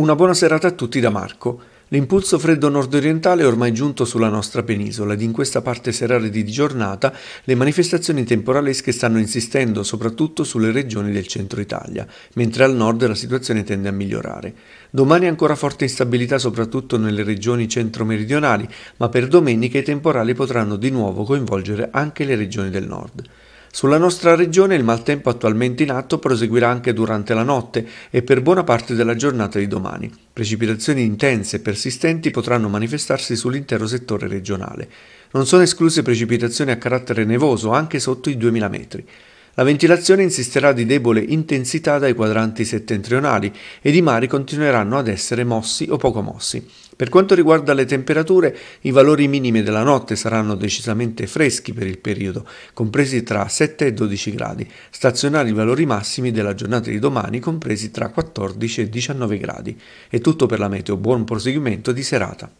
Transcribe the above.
Una buona serata a tutti da Marco. L'impulso freddo nord-orientale è ormai giunto sulla nostra penisola ed in questa parte serale di giornata le manifestazioni temporalesche stanno insistendo soprattutto sulle regioni del centro Italia, mentre al nord la situazione tende a migliorare. Domani ancora forte instabilità soprattutto nelle regioni centro-meridionali, ma per domenica i temporali potranno di nuovo coinvolgere anche le regioni del nord. Sulla nostra regione il maltempo attualmente in atto proseguirà anche durante la notte e per buona parte della giornata di domani. Precipitazioni intense e persistenti potranno manifestarsi sull'intero settore regionale. Non sono escluse precipitazioni a carattere nevoso anche sotto i 2000 metri. La ventilazione insisterà di debole intensità dai quadranti settentrionali ed i mari continueranno ad essere mossi o poco mossi. Per quanto riguarda le temperature, i valori minimi della notte saranno decisamente freschi per il periodo, compresi tra 7 e 12 gradi, stazionari i valori massimi della giornata di domani compresi tra 14 e 19 gradi. È tutto per la meteo, buon proseguimento di serata.